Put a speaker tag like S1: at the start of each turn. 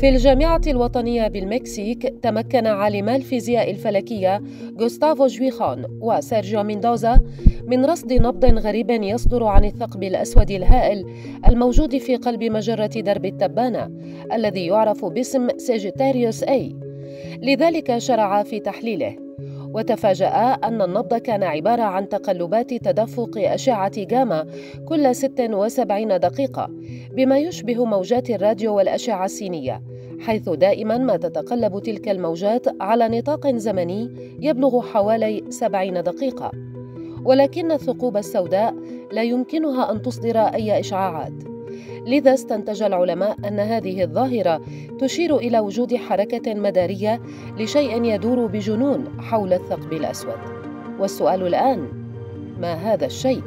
S1: في الجامعة الوطنية بالمكسيك تمكن عالما الفيزياء الفلكية غوستافو جويخون وسيرجيو ميندوزا من رصد نبض غريب يصدر عن الثقب الأسود الهائل الموجود في قلب مجرة درب التبانة الذي يعرف باسم Sagittarius A. لذلك شرع في تحليله وتفاجأ أن النبض كان عبارة عن تقلبات تدفق أشعة جاما كل 76 دقيقة بما يشبه موجات الراديو والأشعة السينية حيث دائما ما تتقلب تلك الموجات على نطاق زمني يبلغ حوالي 70 دقيقة. ولكن الثقوب السوداء لا يمكنها أن تصدر أي إشعاعات. لذا استنتج العلماء أن هذه الظاهرة تشير إلى وجود حركة مدارية لشيء يدور بجنون حول الثقب الأسود. والسؤال الآن ما هذا الشيء؟